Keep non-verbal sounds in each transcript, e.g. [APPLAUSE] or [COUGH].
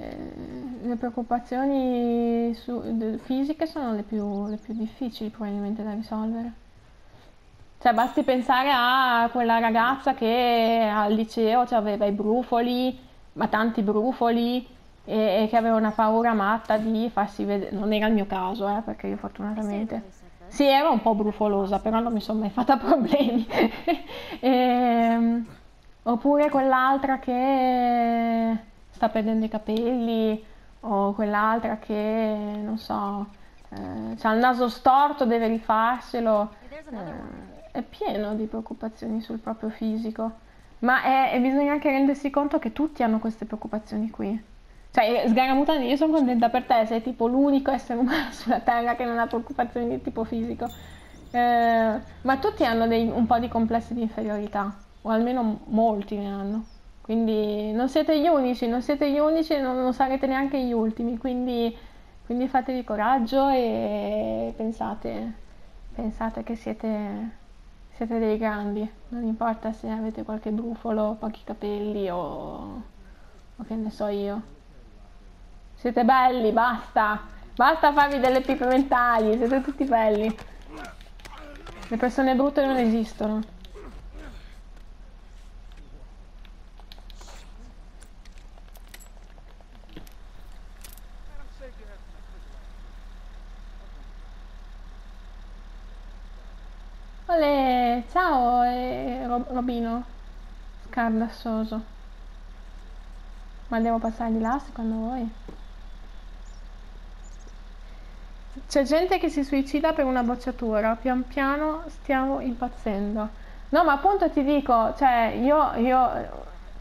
eh, le preoccupazioni su- fisiche sono le più, le più difficili probabilmente da risolvere. Cioè, basti pensare a quella ragazza che al liceo cioè, aveva i brufoli, ma tanti brufoli, e, e che aveva una paura matta di farsi vedere. Non era il mio caso, eh, perché io fortunatamente. Sì, ero un po' brufolosa, però non mi sono mai fatta [LAUGHS] problemi. e, oppure quell'altra che sta perdendo i capelli, o quell'altra che, non so, eh, ha il naso storto, deve rifarselo. Eh, è pieno di preoccupazioni sul proprio fisico, ma è, e bisogna anche rendersi conto che tutti hanno queste preoccupazioni qui. Cioè, Sgaramutani, io sono contenta per te, sei tipo l'unico essere umano [LAUGHS] sulla Terra che non ha preoccupazioni di tipo fisico. Eh, ma tutti hanno dei, un po' di complessi di inferiorità, o almeno molti ne hanno. Quindi non siete gli unici, non siete gli unici e non, non sarete neanche gli ultimi. Quindi, quindi fatevi coraggio e pensate, pensate che siete, siete dei grandi. Non importa se avete qualche brufolo, pochi capelli o, o che ne so io. Siete belli, basta. Basta farvi delle pippe mentali, siete tutti belli. Le persone brutte non esistono. Olè, ciao eh, Robino, scardassoso. Ma devo passare di là secondo voi? C'è gente che si suicida per una bocciatura, pian piano stiamo impazzendo. No, ma appunto ti dico, cioè, io, io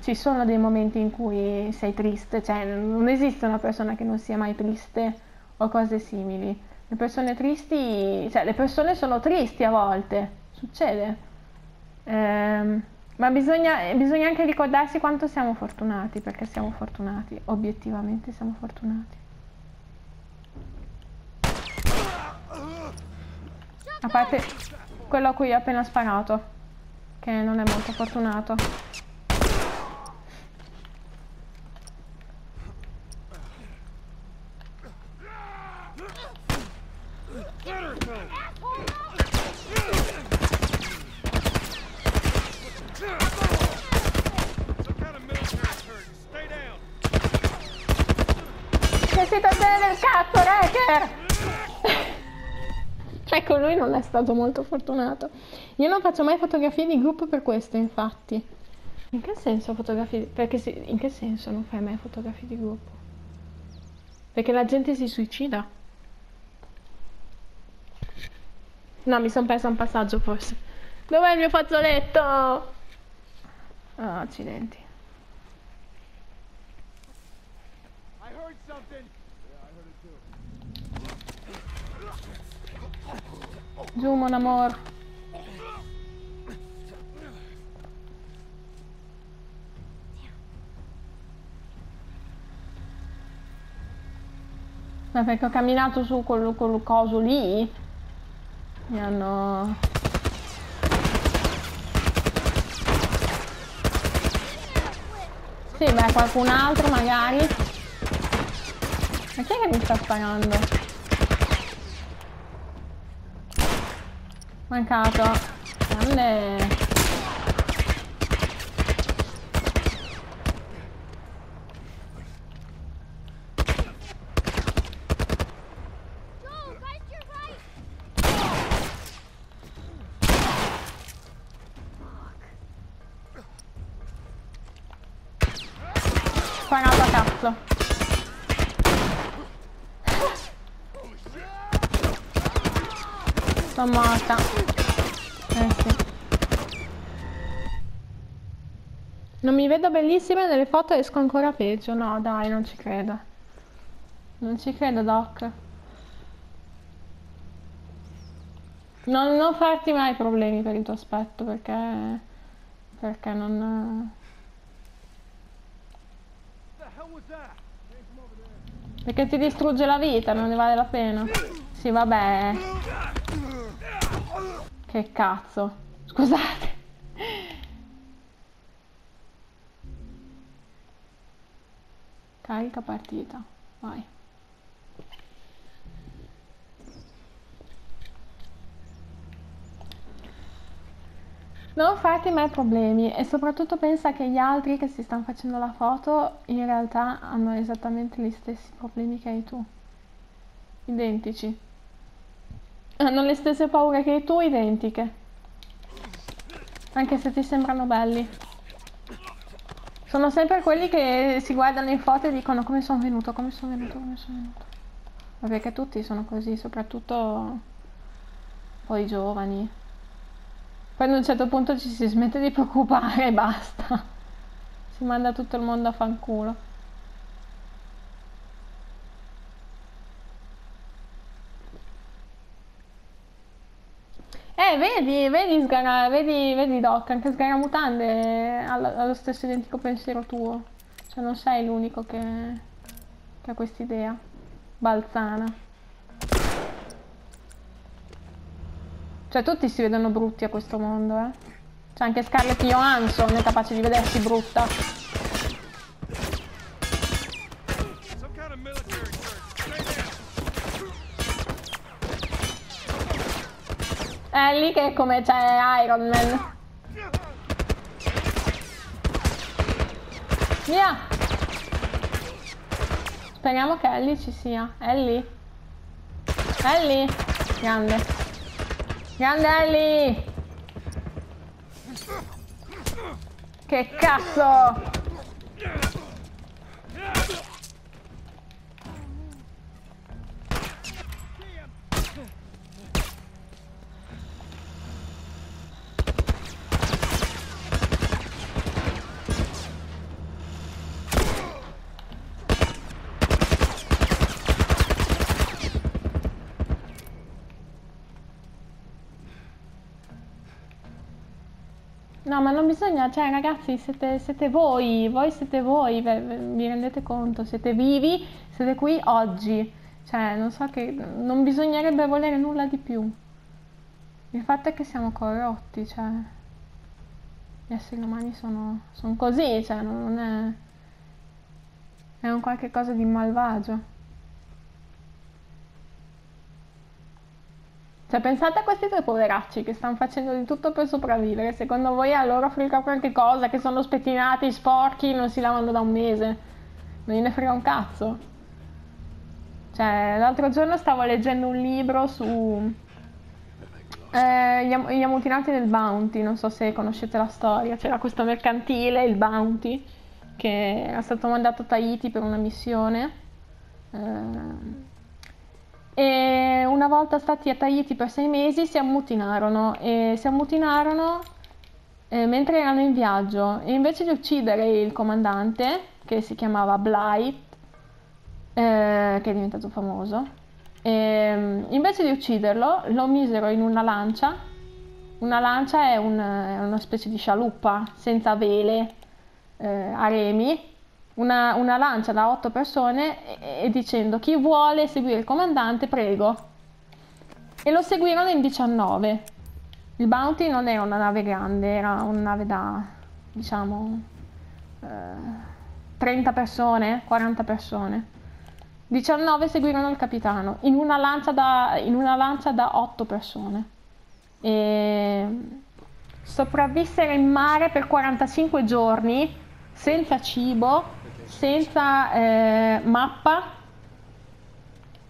ci sono dei momenti in cui sei triste, cioè non esiste una persona che non sia mai triste o cose simili. Le persone tristi, cioè le persone sono tristi a volte, succede. Ehm, ma bisogna, bisogna anche ricordarsi quanto siamo fortunati, perché siamo fortunati, obiettivamente siamo fortunati. A parte quello a cui ho appena sparato, che non è molto fortunato. Che situazione del cazzo, Wrecker! Ecco, lui non è stato molto fortunato. Io non faccio mai fotografie di gruppo per questo, infatti. In che senso fotografie? Perché si... in che senso non fai mai fotografie di gruppo? Perché la gente si suicida. No, mi sono persa un passaggio forse. Dov'è il mio fazzoletto? Oh, accidenti. Giù, mon amor. Ma perché ho camminato su quel, quel coso lì? Mi hanno... Sì, beh, qualcun altro magari. Ma chi è che mi sta sparando? Mancato. Grande. Sparato a cazzo. Sono morta. Eh sì. Non mi vedo bellissima nelle foto esco ancora peggio. No, dai, non ci credo. Non ci credo, Doc. Non, non farti mai problemi per il tuo aspetto, perché... Perché non... Perché ti distrugge la vita, non ne vale la pena. Sì, vabbè. Che cazzo. Scusate. Carica partita. Vai. Non farti mai problemi e soprattutto pensa che gli altri che si stanno facendo la foto in realtà hanno esattamente gli stessi problemi che hai tu. Identici. Hanno le stesse paure che tu, identiche. Anche se ti sembrano belli. Sono sempre quelli che si guardano in foto e dicono come sono venuto, come sono venuto, come sono venuto. Ma perché tutti sono così, soprattutto poi giovani. Poi ad un certo punto ci si smette di preoccupare e basta. Si manda tutto il mondo a fanculo. Eh, vedi, vedi, sgara, vedi, vedi Doc, anche Sgaramutande ha lo, ha lo stesso identico pensiero tuo. Cioè non sei l'unico che, che ha quest'idea balzana. Cioè tutti si vedono brutti a questo mondo, eh. C'è anche Scarlett Johansson è capace di vedersi brutta. Che è come c'è Iron Man. Via! Speriamo che Ellie ci sia. Ellie. Ellie. Grande. Grande Che cazzo! No, ma non bisogna, cioè ragazzi, siete, siete voi, voi siete voi, vi rendete conto, siete vivi, siete qui oggi. Cioè, non so che, non bisognerebbe volere nulla di più. Il fatto è che siamo corrotti, cioè, gli esseri umani sono, sono così, cioè, non è, è un qualche cosa di malvagio. Cioè, pensate a questi due poveracci che stanno facendo di tutto per sopravvivere. Secondo voi a loro frega qualche cosa, che sono spettinati, sporchi, non si lavano da un mese. Non gliene frega un cazzo. Cioè, l'altro giorno stavo leggendo un libro su eh, gli, gli ammutinati del Bounty. Non so se conoscete la storia. C'era questo mercantile, il Bounty, che era stato mandato a Tahiti per una missione. Eh, e una volta stati a per sei mesi si ammutinarono. E si ammutinarono eh, mentre erano in viaggio. E invece di uccidere il comandante che si chiamava Blight eh, che è diventato famoso e, invece di ucciderlo lo misero in una lancia. Una lancia è, un, è una specie di scialuppa senza vele eh, a remi una, una lancia da otto persone e, e dicendo chi vuole seguire il comandante prego. E lo seguirono in 19 il Bounty non era una nave grande era una nave da diciamo eh, 30 persone 40 persone. 19 seguirono il capitano in una lancia da, una lancia da 8 persone. E sopravvissero in mare per 45 giorni senza cibo senza eh, mappa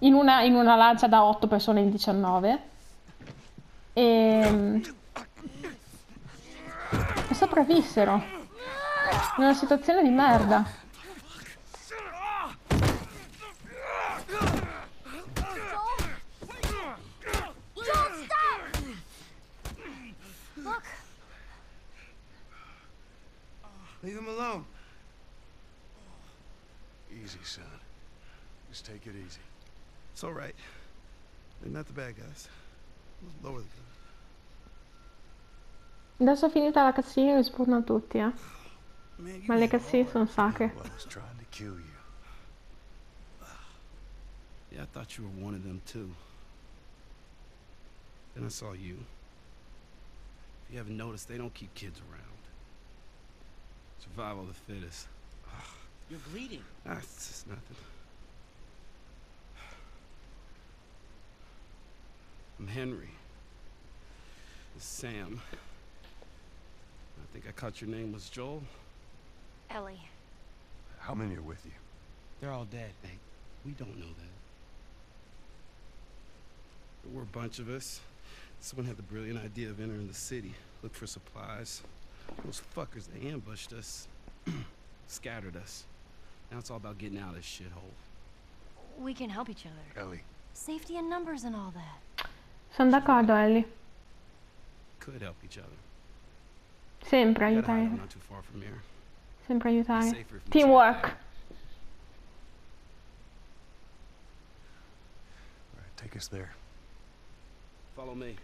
in una, in una, lancia da 8 persone in 19 e, e sopravvissero. In una situazione di merda. Leave him alone. Easy, son. Just take it easy. It's all right. They're not the bad guys. Lower the gun. Adesso finita la cassina rispondono tutti, eh. Man, Ma le cassine sono sacre. Yeah, I thought you were one of them too. Then I saw you. If you haven't noticed, they don't keep kids around. Survival of the fittest. Ugh. You're bleeding. Ah, it's just nothing. I'm Henry. This is Sam. I think I caught your name was Joel. Ellie. How many are with you? They're all dead. Hey, we don't know that. There were a bunch of us. Someone had the brilliant idea of entering the city, look for supplies. Those fuckers, they ambushed us, [CLEARS THROAT] scattered us. Now it's all about getting out of this shithole. We can help each other. Ellie, Safety in numbers and all that. Sono d'accordo, Ellie. Could help each other. Sempre We got a hideout aiutare. not too far from here. Sempre aiutare. safer if we Teamwork. chat. all right, take us there. Follow me.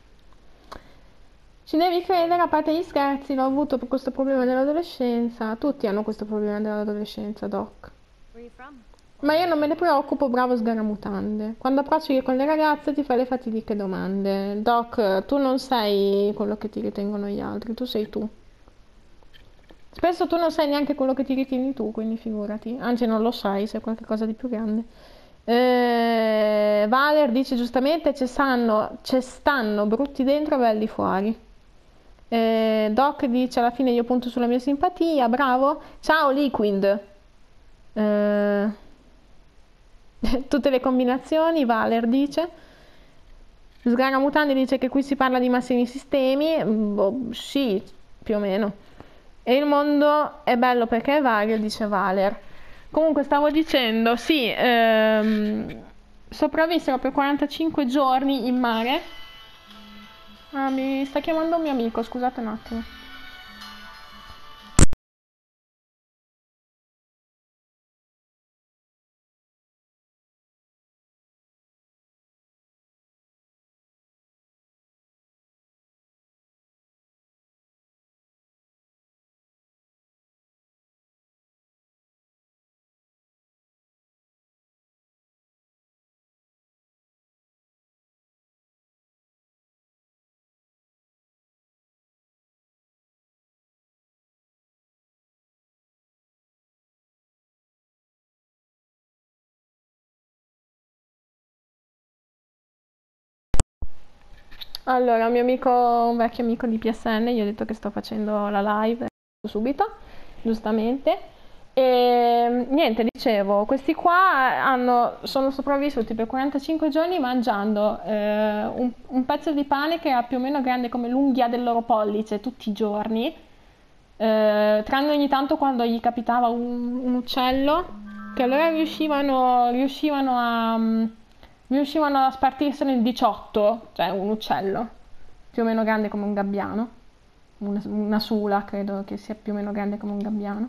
Ci devi credere, a parte gli scherzi, l'ho avuto questo problema dell'adolescenza. Tutti hanno questo problema dell'adolescenza, Doc. Ma io non me ne preoccupo, bravo sgaramutande. Quando approcci con le ragazze ti fai le fatidiche domande. Doc, tu non sei quello che ti ritengono gli altri, tu sei tu. Spesso tu non sai neanche quello che ti ritieni tu, quindi figurati. Anzi, non lo sai, sei qualcosa di più grande. Eh, Valer dice giustamente: ci stanno, ci stanno brutti dentro e belli fuori. Eh, Doc dice: alla fine io punto sulla mia simpatia, bravo. Ciao, Liquid. Eh, [LAUGHS] tutte le combinazioni, Valer dice. Sgaramutandi dice che qui si parla di massimi sistemi. Boh, sì, più o meno. E il mondo è bello perché è vario, dice Valer. Comunque stavo dicendo, sì, ehm, sopravvissero per 45 giorni in mare. Ah, mi sta chiamando un mio amico, scusate un attimo. Allora, un mio amico, un vecchio amico di PSN, gli ho detto che sto facendo la live subito, giustamente. E niente, dicevo, questi qua hanno, sono sopravvissuti per 45 giorni mangiando eh, un, un pezzo di pane che era più o meno grande come l'unghia del loro pollice tutti i giorni, eh, tranne ogni tanto quando gli capitava un, un uccello, che allora riuscivano, riuscivano a, mm, riuscivano a spartirsene in 18, cioè un uccello, più o meno grande come un gabbiano, una, una sula credo che sia più o meno grande come un gabbiano.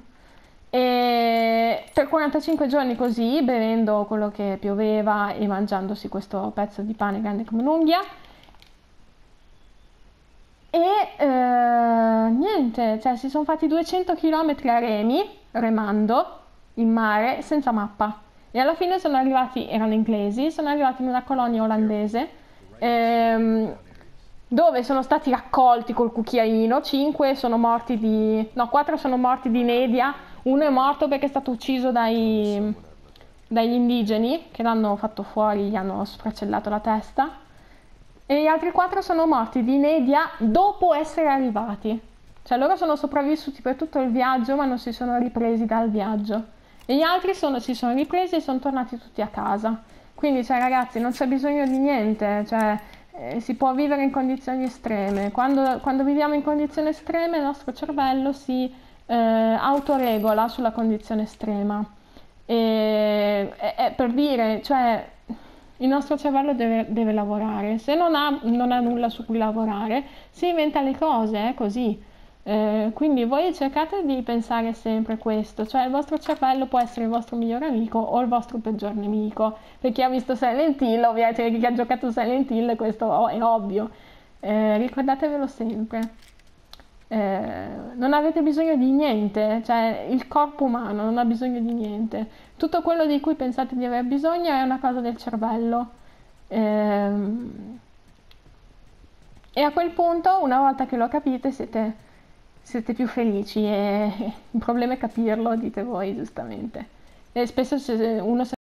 E per 45 giorni così, bevendo quello che pioveva e mangiandosi questo pezzo di pane grande come un'unghia. E eh, niente, cioè si sono fatti 200 km a remi, remando in mare, senza mappa. E alla fine sono arrivati, erano inglesi, sono arrivati in una colonia olandese ehm, dove sono stati raccolti col cucchiaino, 5 sono morti di... no, 4 sono morti di inedia, uno è morto perché è stato ucciso dai, dagli indigeni che l'hanno fatto fuori, gli hanno sfracellato la testa e gli altri 4 sono morti di inedia dopo essere arrivati. Cioè loro sono sopravvissuti per tutto il viaggio ma non si sono ripresi dal viaggio. E gli altri sono- si sono ripresi e sono tornati tutti a casa. Quindi, cioè, ragazzi, non c'è bisogno di niente, cioè, eh, si può vivere in condizioni estreme. Quando, quando viviamo in condizioni estreme, il nostro cervello si eh, autoregola sulla condizione estrema. E, è per dire, cioè, il nostro cervello deve, deve lavorare. Se non ha, non ha nulla su cui lavorare, si inventa le cose, è così. Eh, quindi voi cercate di pensare sempre questo, cioè il vostro cervello può essere il vostro migliore amico o il vostro peggior nemico. Per chi ha visto Silent Hill, ovviamente chi ha giocato Silent Hill, questo è ovvio. Eh, ricordatevelo sempre. Eh, non avete bisogno di niente, cioè il corpo umano non ha bisogno di niente. Tutto quello di cui pensate di aver bisogno è una cosa del cervello. Ehm, e a quel punto, una volta che lo capite, siete siete più felici e il [LAUGHS] problema è capirlo, dite voi giustamente. E spesso uno